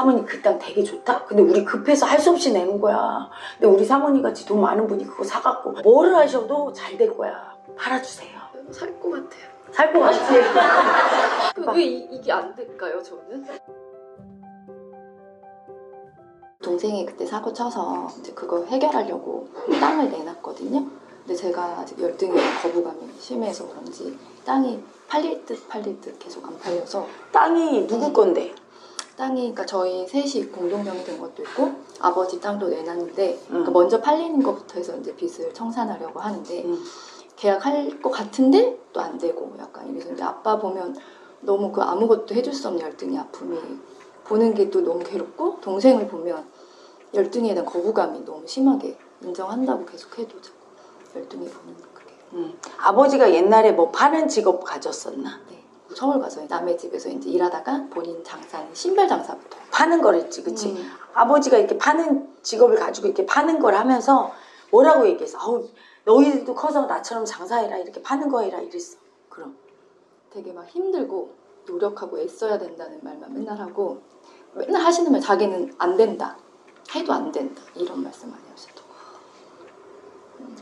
사모님 그 땅 되게 좋다? 근데 우리 급해서 할 수 없이 내는 거야. 근데 우리 사모님 같이 돈 많은 분이 그거 사갖고 뭐를 하셔도 잘 될 거야. 팔아주세요. 살 것 같아요. 살 것 같지? 왜 이, 이게 안 될까요, 저는? 동생이 그때 사고 쳐서 이제 그거 해결하려고 땅을 내놨거든요. 근데 제가 아직 열등이 거부감이 심해서 그런지 땅이 팔릴 듯 팔릴 듯 계속 안 팔려서 땅이 누구 건데? 땅이 그러니까 저희 셋이 공동명의 된 것도 있고 아버지 땅도 내놨는데 응. 그러니까 먼저 팔리는 것부터 해서 이제 빚을 청산하려고 하는데 응. 계약할 것 같은데 또 안 되고 약간 이래서 이제 아빠 보면 너무 그 아무것도 해줄 수 없는 열등이 아픔이 보는 게 또 너무 괴롭고 동생을 보면 열등에 대한 거부감이 너무 심하게 인정한다고 계속 해도 자꾸 열등이 보는 그게 응. 아버지가 옛날에 뭐 파는 직업 가졌었나? 네. 서울 가서 남의 집에서 이제 일하다가 본인 장사는 신발 장사부터 파는 거랬지, 그치? 음. 아버지가 이렇게 파는 직업을 가지고 이렇게 파는 걸 하면서 뭐라고 얘기했어? 아우, 너희들도 커서 나처럼 장사해라, 이렇게 파는 거 해라, 이랬어. 그럼. 되게 막 힘들고 노력하고 애써야 된다는 말만 맨날 하고 맨날 하시는 말 자기는 안 된다 해도 안 된다 이런 말씀 많이 하시더라고요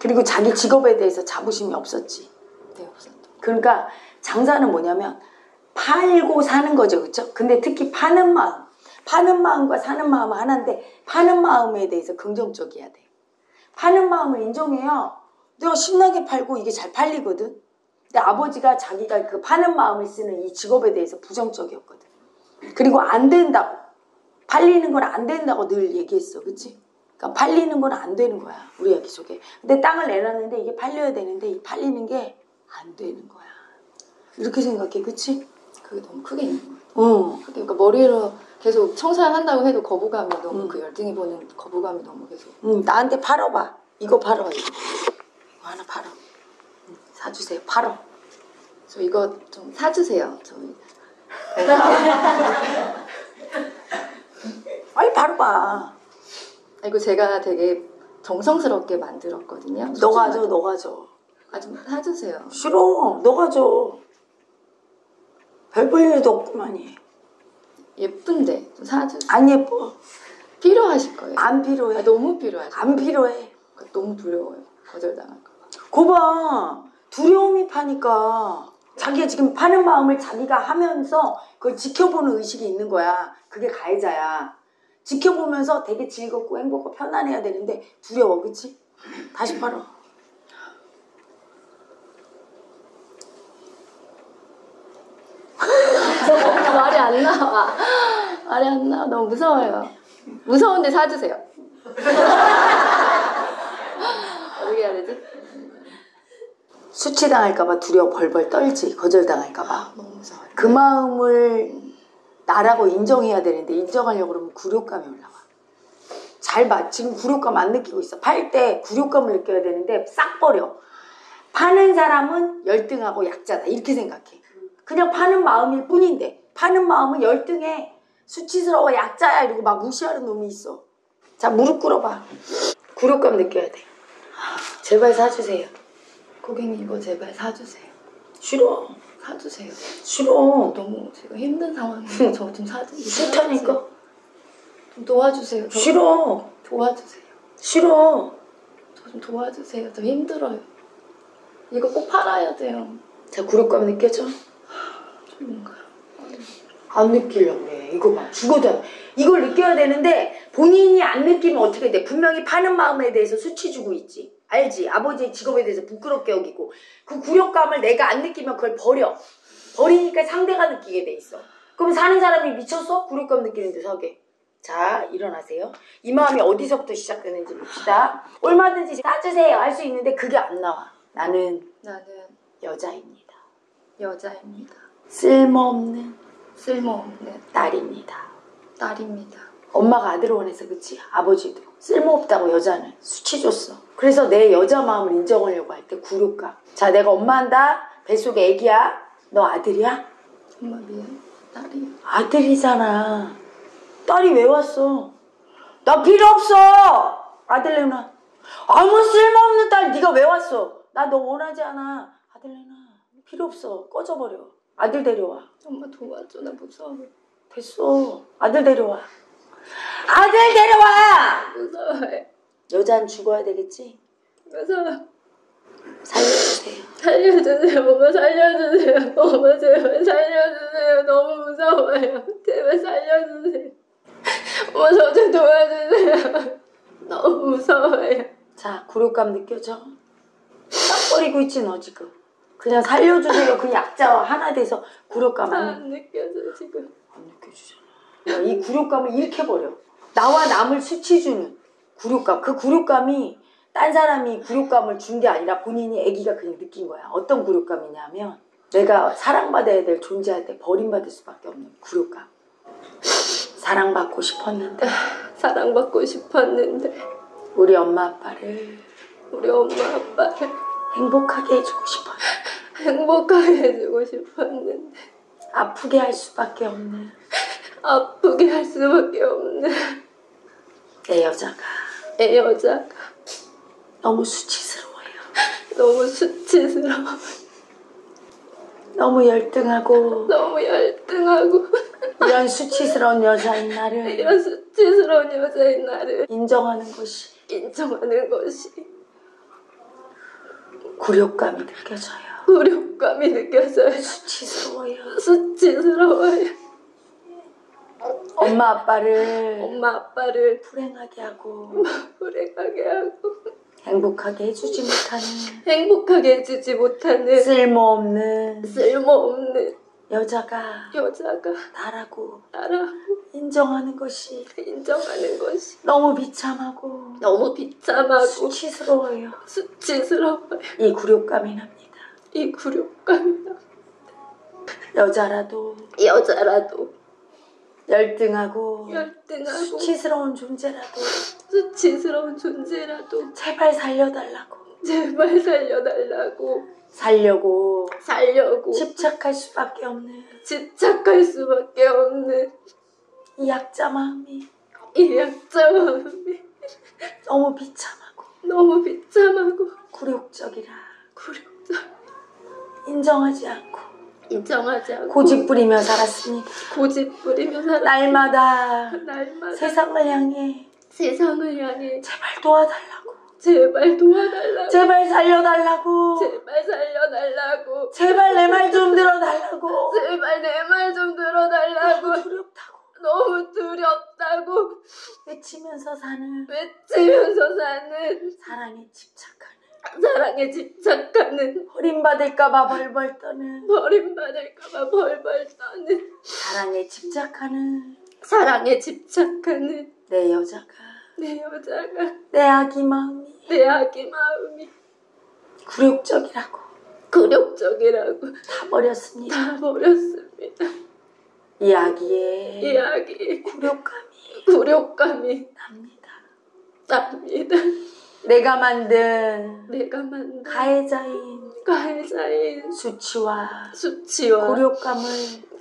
그리고 자기 직업에 대해서 자부심이 없었지. 네 없었던 그러니까 장사는 뭐냐면 팔고 사는 거죠, 그렇죠? 근데 특히 파는 마음, 파는 마음과 사는 마음은 하나인데 파는 마음에 대해서 긍정적이어야 돼. 파는 마음을 인정해야 내가 신나게 팔고 이게 잘 팔리거든. 근데 아버지가 자기가 그 파는 마음을 쓰는 이 직업에 대해서 부정적이었거든. 그리고 안 된다고 팔리는 건 안 된다고 늘 얘기했어, 그렇지? 그러니까 팔리는 건 안 되는 거야, 우리 여기 속에. 근데 땅을 내놨는데 이게 팔려야 되는데 이 팔리는 게 안 되는 거야. 이렇게 생각해, 그치? 그게 너무 크게 있는 거예요 어. 그러니까 머리로 계속 청산한다고 해도 거부감이 너무 음. 그 열등이 보는 거부감이 너무 계속 응, 나한테 팔아봐. 이거 팔아, 이거. 이거 하나 팔아. 응, 사주세요, 팔아. 저 이거 좀 사주세요 저희 빨리 팔아봐. 이거 제가 되게 정성스럽게 만들었거든요 너가 줘, 너가 줘. 아좀 사주세요 싫어, 너가 줘. 별 볼 일도 없구만이. 예쁜데 좀 사주세요 안 예뻐. 필요하실 거예요 안 아, 필요해. 너무 필요하죠 안 필요해. 너무 두려워요 거절당할까 봐 거봐. 두려움이 파니까. 자기가 지금 파는 마음을 자기가 하면서 그걸 지켜보는 의식이 있는 거야. 그게 가해자야. 지켜보면서 되게 즐겁고 행복하고 편안해야 되는데 두려워, 그치? 다시 팔아. 말이 안 안 나와. 너무 무서워요. 무서운데 사주세요. 어떻게 해야 되지? 수치당할까봐 두려워 벌벌 떨지. 거절당할까봐. 그 마음을 나라고 인정해야 되는데 인정하려고 그러면 굴욕감이 올라와. 잘 봐. 지금 굴욕감 안 느끼고 있어. 팔 때 굴욕감을 느껴야 되는데 싹 버려. 파는 사람은 열등하고 약자다. 이렇게 생각해. 그냥 파는 마음일 뿐인데 파는 마음은 열등해. 수치스러워 약자야 이러고 막 무시하는 놈이 있어. 자 무릎 꿇어봐. 굴욕감 느껴야 돼. 제발 사주세요. 고객님 이거 제발 사주세요. 싫어. 사주세요. 싫어. 너무 제가 힘든 상황이에요. 저 좀 사주세요. 싫다니까. 좀 도와주세요. 저 싫어. 도와주세요. 싫어. 저 좀 도와주세요. 저 힘들어요. 이거 꼭 팔아야 돼요. 자 굴욕감 느껴져? 뭔가. 안 느끼려고 그래. 이거 봐. 죽어도 안- 이걸 느껴야 되는데 본인이 안 느끼면 어떻게 돼? 분명히 파는 마음에 대해서 수치 주고 있지. 알지? 아버지의 직업에 대해서 부끄럽게 여기고 그 굴욕감을 내가 안 느끼면 그걸 버려. 버리니까 상대가 느끼게 돼 있어. 그럼 사는 사람이 미쳤어? 굴욕감 느끼는데 서게. 자, 일어나세요. 이 마음이 어디서부터 시작되는지 봅시다. 얼마든지 따주세요 할 수 있는데 그게 안 나와. 나는 나는 여자입니다. 여자입니다. 쓸모없는 쓸모없는 딸입니다. 딸입니다. 엄마가 아들을 원해서 그치? 아버지도 쓸모없다고 여자는 수치 줬어. 그래서 내 여자 마음을 인정하려고 할때 굴욕감. 자, 내가 엄마한다. 뱃속에 애기야. 너 아들이야? 엄마 미안. 딸이요. 아들이잖아. 딸이 왜 왔어? 나 필요 없어. 아들 내놔. 아무 쓸모없는 딸 네가 왜 왔어? 나 너 원하지 않아. 아들 내놔. 필요 없어. 꺼져버려. 아들 데려와. 엄마 도와줘. 나 무서워. 됐어. 아들 데려와. 아들 데려와! 무서워요. 여자는 죽어야 되겠지? 무서워. 살려주세요. 살려주세요. 엄마 살려주세요. 엄마 제발 살려주세요. 너무 무서워요. 제발 살려주세요. 엄마 저 좀 도와주세요. 너무 무서워요. 자, 굴욕감 느껴져? 딱 버리고 있지, 너 지금. 그냥 살려주세요. 그 약자와 하나 돼서 굴욕감 안, 안 느껴져 지금. 안 느껴주잖아. 야, 이 굴욕감을 잃혀버려. 나와 남을 수치 주는 굴욕감. 그 굴욕감이 딴 사람이 굴욕감을 준 게 아니라 본인이 아기가 그냥 느낀 거야. 어떤 굴욕감이냐면 내가 사랑받아야 될 존재할 때 버림받을 수밖에 없는 굴욕감. 사랑받고 싶었는데 사랑받고 싶었는데 우리 엄마 아빠를 우리 엄마 아빠를 행복하게 해주고 싶었는데 행복하게 해주고 싶었는데. 아프게 할 수밖에 없는 아프게 할 수밖에 없는 내 여자가. 애 여자가. 너무 수치스러워요. 너무 수치스러워. 너무 열등하고. 너무 열등하고. 이런 수치스러운 여자인 나를 이런 수치스러운 여자인 나를 인정하는 것이. 인정하는 것이. 굴욕감이 느껴져요. 굴욕감이 느껴져요. 수치스러워요. 수치스러워요. 엄마 아빠를 엄마 아빠를 불행하게 하고 불행하게 하고 행복하게 해주지 못하는 행복하게 해주지 못하는 쓸모없는 쓸모없는 여자가 여자가 나라고 나라고 인정하는 것이 인정하는 것이 너무 비참하고 너무 비참하고 수치스러워요. 수치스러워요. 이 굴욕감이 납니다. 이 굴욕감이 여자라도 여자라도 열등하고 열등하고 수치스러운 존재라도 수치스러운 존재라도 제발 살려달라고. 제발 살려달라고. 살려고. 살려고. 집착할 수밖에 없는 집착할 수밖에 없는 이 약자 마음이 이 약자 마음이 너무 비참하고 너무 비참하고 굴욕적이라. 굴욕적 인정하지 않고 인정하지 않고 고집 부리며 살았습니다. 고집 부리며 살아 날마다 날마다 세상을 향해 세상을 향해 제발 도와달라고. 제발 도와달라고. 제발 살려달라고. 제발 살려달라고. 제발 내 말 좀 들어달라고. 제발 내 말 좀 들어달라고. 두렵다고. 너무 두렵다고. 외치면서 사는 외치면서 사는 사랑에 집착하는 사랑에 집착하는 버림받을까봐 벌벌 떠는. 버림받을까봐 벌벌 떠는. 사랑에 집착하는. 사랑에 집착하는. 내 여자가. 내 여자가. 내 아기 마음이. 내 아기 마음이. 굴욕적이라고. 굴욕적이라고. 다 버렸습니다. 다 버렸습니다. 이 아기의 이 아기 굴욕감이 굴욕감이 납니다. 납니다. 내가 만든 내가 만든 가해자인 가해자인 수치와 수치와 굴욕감을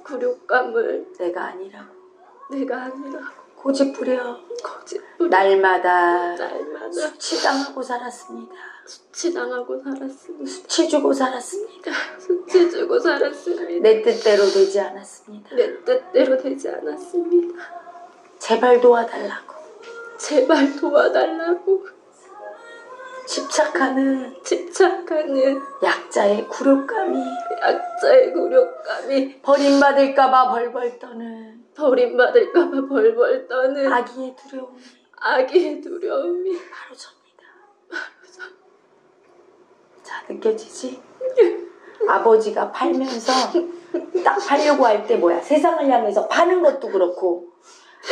굴욕감을 내가 아니라고 내가 아니라 고집부려 거짓부려 날마다 날마다 수치당하고 살았습니다. 수치당하고 살았습니다. 수치 주고 살았습니다. 수치 주고 살았습니다. 내 뜻대로 되지 않았습니다. 내 뜻대로 되지 않았습니다. 제발 도와달라고 제발 도와달라고 집착하는 집착하는 약자의 굴욕감이 약자의 굴욕감이 버림받을까봐 벌벌 떠는 버림받을까봐 벌벌 떠는 아기의 두려움이 아기의 두려움이 바로 접니다. 자 느껴지지? 아버지가 팔면서 딱 팔려고 할 때 뭐야 세상을 향해서 파는 것도 그렇고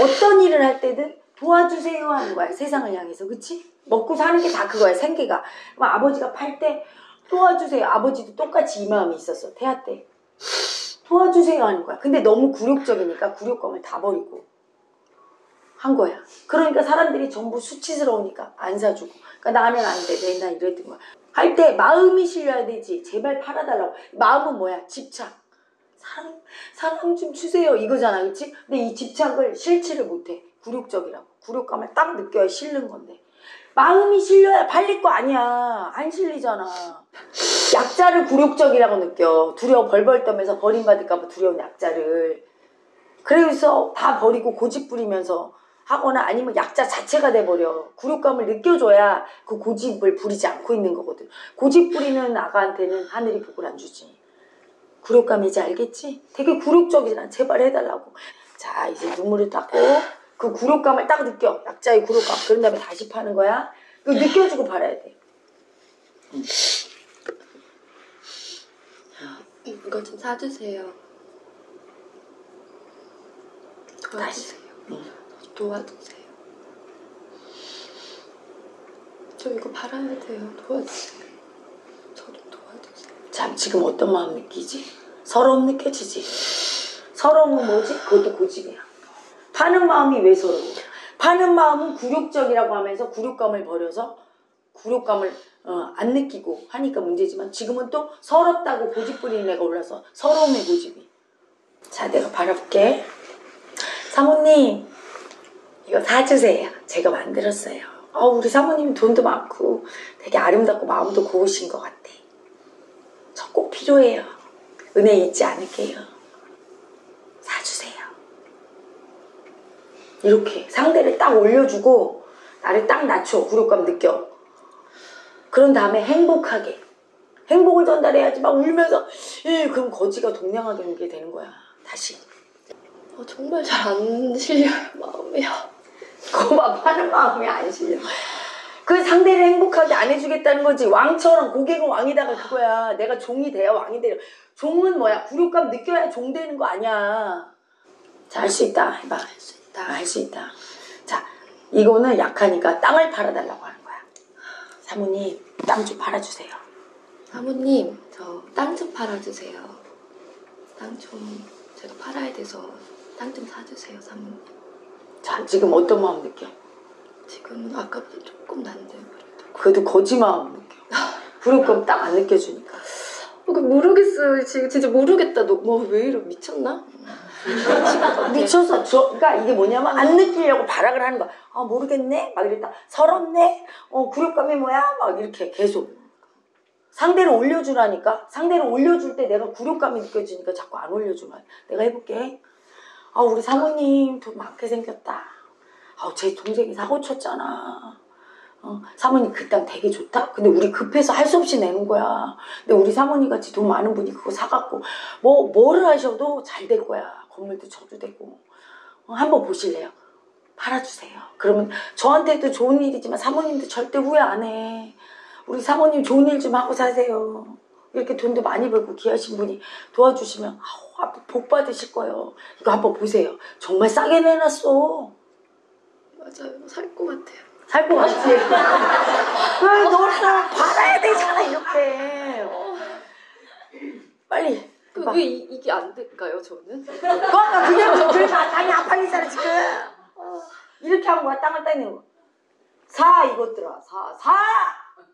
어떤 일을 할 때든 도와주세요 하는 거야 세상을 향해서. 그치? 먹고 사는 게 다 그거야 생계가. 그럼 아버지가 팔 때 도와주세요. 아버지도 똑같이 이 마음이 있었어 태아 때. 도와주세요 하는 거야. 근데 너무 굴욕적이니까 굴욕감을 다 버리고 한 거야. 그러니까 사람들이 전부 수치스러우니까 안 사주고. 그러니까 나는 안돼 맨날 이랬던 거야. 할 때 마음이 실려야 되지. 제발 팔아달라고. 마음은 뭐야? 집착. 사랑 사랑 좀 주세요. 이거잖아 그치? 근데 이 집착을 실치를 못해 굴욕적이라고 굴욕감을 딱 느껴야 실는 건데 마음이 실려야 팔릴 거 아니야 안 실리잖아 약자를 굴욕적이라고 느껴 두려워 벌벌 떠면서 버림받을까봐 두려운 약자를 그래서 다 버리고 고집 부리면서 하거나 아니면 약자 자체가 돼버려. 굴욕감을 느껴줘야 그 고집을 부리지 않고 있는 거거든. 고집 부리는 아가한테는 하늘이 복을 안 주지. 굴욕감이지 알겠지? 되게 굴욕적이잖아. 제발 해달라고. 자 이제 눈물을 닦고 그 굴욕감을 딱 느껴. 약자의 굴욕감. 그런 다음에 다시 파는 거야. 그 느껴주고 팔아야 돼. 이거 좀 사주세요. 도와주세요. 응. 도와주세요. 저 이거 팔아야 돼요. 도와주세요. 저좀 도와주세요. 참 지금 어떤 마음 느끼지? 서러움 느껴지지? 서러움은 뭐지? 그것도 고집이야. 파는 마음이 왜 서러워? 파는 마음은 굴욕적이라고 하면서 굴욕감을 버려서 굴욕감을 어, 안 느끼고 하니까 문제지만 지금은 또 서럽다고 고집 부리는 애가 올라서 서러움의 고집이. 자, 내가 바라볼게. 사모님, 이거 사주세요. 제가 만들었어요. 어, 우리 사모님 돈도 많고 되게 아름답고 마음도 고우신 것 같아. 저 꼭 필요해요. 은혜 잊지 않을게요. 이렇게 상대를 딱 올려주고 나를 딱 낮춰 굴욕감 느껴. 그런 다음에 행복하게 행복을 전달해야지 막 울면서 예, 그럼 거지가 동냥하게 울게 되는 거야. 다시. 어, 정말 잘 안 실려요, 마음이요. 고마 파는 마음이 안 실려. 그 상대를 행복하게 안 해주겠다는 거지. 왕처럼 고객은 왕이다가 그거야. 내가 종이 돼야 왕이 돼요. 종은 뭐야? 굴욕감 느껴야 종 되는 거 아니야. 자, 할수 있다. 해봐. 할 수 있다. 할수 있다. 자, 이거는 약하니까 땅을 팔아달라고 하는 거야. 사모님, 땅 좀 팔아주세요. 사모님, 저 땅 좀 팔아주세요. 땅 좀 제가 팔아야 돼서 땅 좀 사주세요, 사모님. 자, 지금 어떤 마음 느껴? 지금은 아까보다 조금 난데요, 그래도. 그래도 거지 마음 느껴. 굴욕감 딱안 느껴주니까. 모르겠어요. 지금 진짜 모르겠다. 너 뭐 왜 이러 미쳤나? 미쳐서 저, 그러니까 이게 뭐냐면 안 느끼려고 발악을 하는 거야. 아 모르겠네. 막 이랬다. 서럽네. 어 굴욕감이 뭐야? 막 이렇게 계속 상대를 올려주라니까. 상대를 올려줄 때 내가 굴욕감이 느껴지니까 자꾸 안 올려주면 내가 해볼게. 아 우리 사모님 돈 많게 생겼다. 아제 동생이 사고 쳤잖아. 어, 사모님 그 땅 되게 좋다? 근데 우리 급해서 할 수 없이 내는 거야. 근데 우리 사모님 같이 돈 많은 분이 그거 사갖고 뭐 뭐를 하셔도 잘 될 거야. 건물도 쳐도 되고. 어, 한번 보실래요? 팔아주세요. 그러면 저한테도 좋은 일이지만 사모님도 절대 후회 안 해. 우리 사모님 좋은 일 좀 하고 사세요. 이렇게 돈도 많이 벌고 귀하신 분이 도와주시면 아우 복 받으실 거예요. 이거 한번 보세요. 정말 싸게 내놨어. 맞아요. 살 것 같아요. 살 것 같지? 왜 너를 팔아야 되잖아 이렇게. 빨리. 그. 왜 이, 이게 안 될까요, 저는? 그러니까 그냥 그래 땅이 안 팔리잖아 지금. 이렇게 한 거야 땅을 따는 거. 사 이것들아 사 사.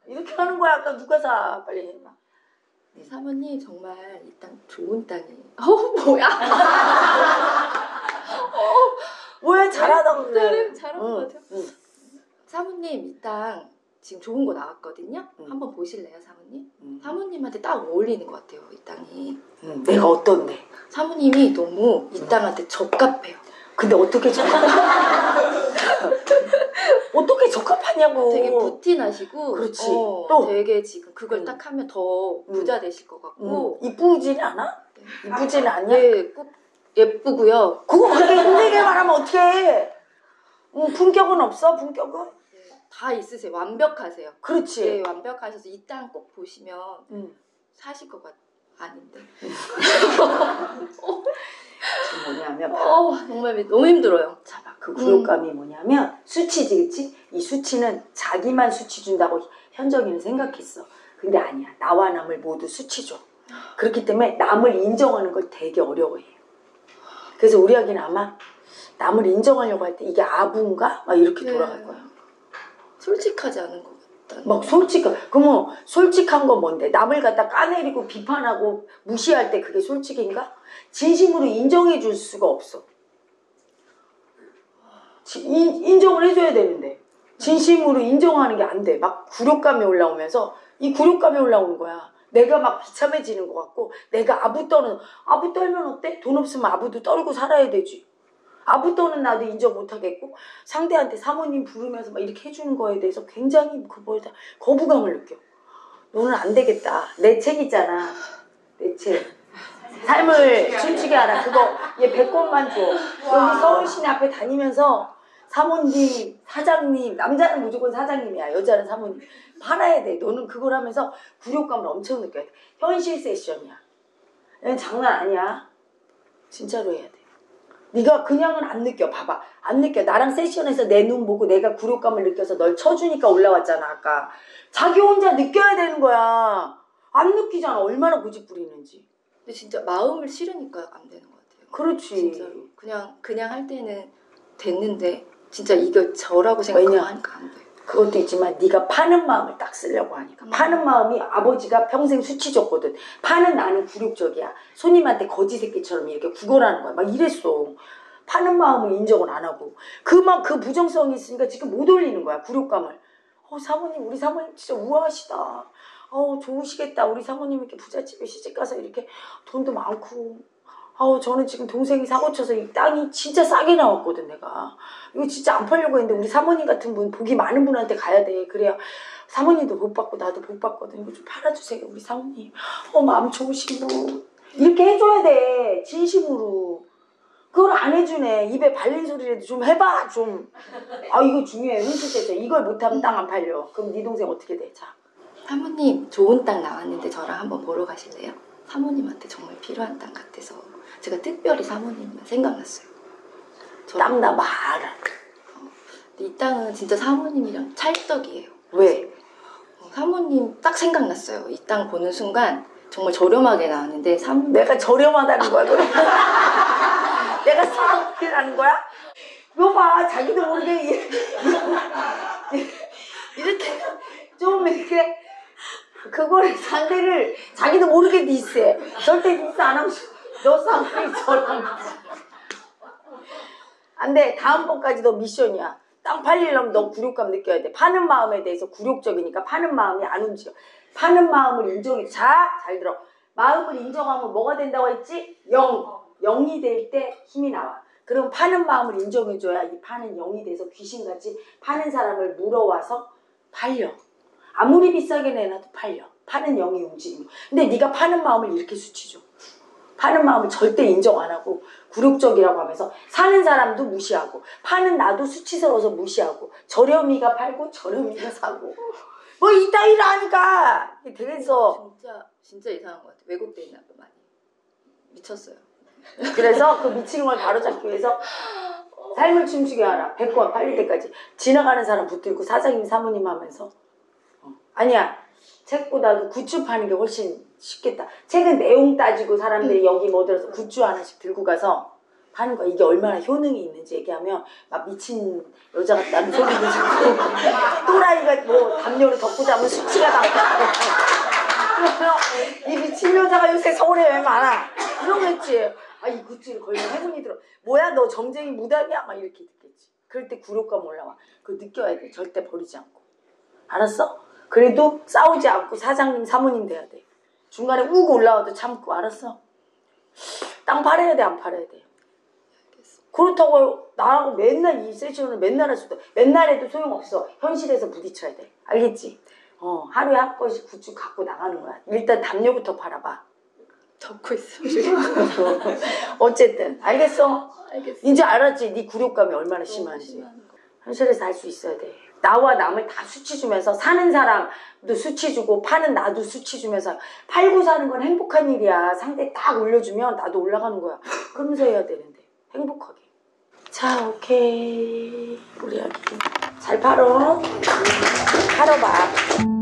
이렇게 하는 거야 아까 누가 사 빨리 해봐. 네, 사모님 정말 이 땅 좋은 땅이에요. 어, 뭐야? 뭐야 잘하다고 그래. 네, 잘한 응, 것 같아요. 응. 사모님 이 땅 지금 좋은 거 나왔거든요. 응. 한번 보실래요, 사모님? 응. 사모님한테 딱 어울리는 것 같아요, 이 땅이. 응, 내가 어떤데? 사모님이 너무 이 땅한테 적합해요. 근데 어떻게 적합? 어떻게 적합하냐고. 되게 부티나시고, 그렇지. 어, 또? 되게 지금 그걸 응. 딱 하면 더 부자 되실 것 같고, 응. 이쁘지는 않아? 네. 이쁘지는 않냐? 예, 꼭 예쁘고요. 그거 그렇게 힘들게 말하면 어떡해. 응, 품격은 없어, 품격은? 네, 다 있으세요. 완벽하세요. 그렇지. 네, 완벽하셔서 이 땅 꼭 보시면 응. 사실 것 같, 아닌데. 뭐냐면, 어, 정말 너무 힘들어요. 봐봐. 그 굴욕감이 뭐냐면, 수치지, 그치? 이 수치는 자기만 수치 준다고 현정이는 생각했어. 근데 아니야. 나와 남을 모두 수치 줘. 그렇기 때문에 남을 인정하는 걸 되게 어려워해요. 그래서 우리 아기는 아마 남을 인정하려고 할 때 이게 아부인가? 막 이렇게 네. 돌아갈 거야. 솔직하지 않은 것 같다. 막 솔직한 그러면 솔직한 건 뭔데? 남을 갖다 까내리고 비판하고 무시할 때 그게 솔직인가? 진심으로 인정해 줄 수가 없어. 지- 인, 인정을 해줘야 되는데. 진심으로 인정하는 게 안 돼. 막 굴욕감이 올라오면서 이 굴욕감이 올라오는 거야. 내가 막 비참해지는 것 같고 내가 아부 떠는 아부 떨면 어때? 돈 없으면 아부도 떨고 살아야 되지 아부터는 나도 인정 못하겠고 상대한테 사모님 부르면서 막 이렇게 해주는 거에 대해서 굉장히 그거에다 거부감을 느껴. 너는 안 되겠다. 내 책 있잖아. 내 책. 삶을 춤추게 하라. 그거 얘 100권만 줘. 여기 서울시내 앞에 다니면서 사모님, 사장님, 남자는 무조건 사장님이야. 여자는 사모님. 팔아야 돼. 너는 그걸 하면서 굴욕감을 엄청 느껴야 돼. 현실 세션이야. 얘는 장난 아니야. 진짜로 해야 돼. 네가 그냥은 안 느껴. 봐봐. 안 느껴. 나랑 세션에서 내 눈 보고 내가 굴욕감을 느껴서 널 쳐주니까 올라왔잖아, 아까. 자기 혼자 느껴야 되는 거야. 안 느끼잖아. 얼마나 고집 부리는지. 근데 진짜 마음을 싫으니까 안 되는 것 같아요. 그렇지. 진짜로 그냥 그냥 할 때는 됐는데 진짜 이게 저라고 생각하고 왜냐? 하니까 안 돼. 그것도 있지만 네가 파는 마음을 딱 쓰려고 하니까. 파는 마음이 아버지가 평생 수치 줬거든. 파는 나는 굴욕적이야. 손님한테 거지 새끼처럼 이렇게 구걸하는 거야. 막 이랬어. 파는 마음을 인정을 안 하고. 그만 그 부정성이 있으니까 지금 못 올리는 거야 굴욕감을. 어 사모님 우리 사모님 진짜 우아하시다. 어 좋으시겠다. 우리 사모님 이렇게 부잣집에 시집가서 이렇게 돈도 많고 아우 저는 지금 동생이 사고 쳐서 이 땅이 진짜 싸게 나왔거든 내가. 이거 진짜 안 팔려고 했는데 우리 사모님 같은 분 복이 많은 분한테 가야 돼. 그래야 사모님도 복 받고 나도 복 받거든. 이거 좀 팔아주세요 우리 사모님. 어 마음 좋으신 분. 이렇게 해줘야 돼 진심으로. 그걸 안 해주네. 입에 발린 소리라도 좀 해봐 좀 아 이거 중요해. 흔들대죠 이걸 못하면 땅 안 팔려. 그럼 네 동생 어떻게 돼? 자. 사모님 좋은 땅 나왔는데 저랑 한번 보러 가실래요? 사모님한테 정말 필요한 땅 같아서 제가 특별히 사모님만 생각났어요. 말아 근데 이 땅은 진짜 사모님이랑 찰떡이에요. 왜? 어, 사모님 딱 생각났어요. 이 땅 보는 순간 정말 저렴하게 나왔는데 사모님 내가 저렴하다는 거야. 내가 싸움이라는 거야? 이거 봐, 자기도 모르게 이- 이렇게 좀 이렇게 그거를 상대를 자기도 모르게 디스해. 절대 디스 안 하고 너 상황이 저랑 안 돼. 다음 번까지 너 미션이야. 땅 팔리려면 너 굴욕감 느껴야 돼. 파는 마음에 대해서 굴욕적이니까 파는 마음이 안 움직여. 파는 마음을 인정해. 자, 잘 들어. 마음을 인정하면 뭐가 된다고 했지? 영. 영이 될 때 힘이 나와. 그럼 파는 마음을 인정해줘야 이 파는 영이 돼서 귀신같이 파는 사람을 물어와서 팔려. 아무리 비싸게 내놔도 팔려. 파는 영이 움직이면. 근데 네가 파는 마음을 이렇게 수치줘. 파는 마음을 절대 인정 안 하고 굴욕적이라고 하면서 사는 사람도 무시하고 파는 나도 수치스러워서 무시하고 저렴이가 팔고 저렴이가 사고 뭐 이따위를 하니까 되겠어. 진짜 진짜 이상한 것 같아요. 왜곡돼 있나 봐 많이 미쳤어요. 그래서 그 미치는 걸 바로잡기 위해서 삶을 춤추게 하라. 100권 팔릴 때까지. 지나가는 사람 붙들고 사장님 사모님 하면서 어. 아니야. 책보다도 굿즈 파는 게 훨씬 쉽겠다. 책은 내용 따지고 사람들이 여기 뭐 들어서 굿즈 하나씩 들고 가서 파는 거야. 이게 얼마나 효능이 있는지 얘기하면 막 미친 여자 같다는 소리도 듣고 또라이가 뭐 담요를 덮고 자면 수치가 나온다. 그러면 이 미친 여자가 요새 서울에 왜 많아? 이러겠지. 아, 이 굿즈를 걸면 행운이 들어. 뭐야, 너 점쟁이 무당이야? 막 이렇게 듣겠지. 그럴 때 굴욕감 올라와. 그거 느껴야 돼. 절대 버리지 않고. 알았어? 그래도 싸우지 않고 사장님, 사모님 돼야 돼. 중간에 욱 올라와도 참고, 알았어? 땅 팔아야 돼, 안 팔아야 돼? 그렇다고 나하고 맨날 이 세션을 맨날 할 수도 맨날 해도 소용없어. 현실에서 부딪혀야 돼. 알겠지? 어, 하루에 한 번씩 굿즈 갖고 나가는 거야. 일단 담요부터 팔아봐. 적고 있어요. 어쨌든 알겠어? 알겠어. 이제 알았지? 네 굴욕감이 얼마나 심한지. 현실에서 할 수 있어야 돼. 나와 남을 다 수치 주면서 사는 사람도 수치 주고 파는 나도 수치 주면서 팔고 사는 건 행복한 일이야. 상대 딱 올려주면 나도 올라가는 거야. 그러면서 해야 되는데 행복하게. 자, 오케이. 우리 아기 잘 팔어. 팔아봐.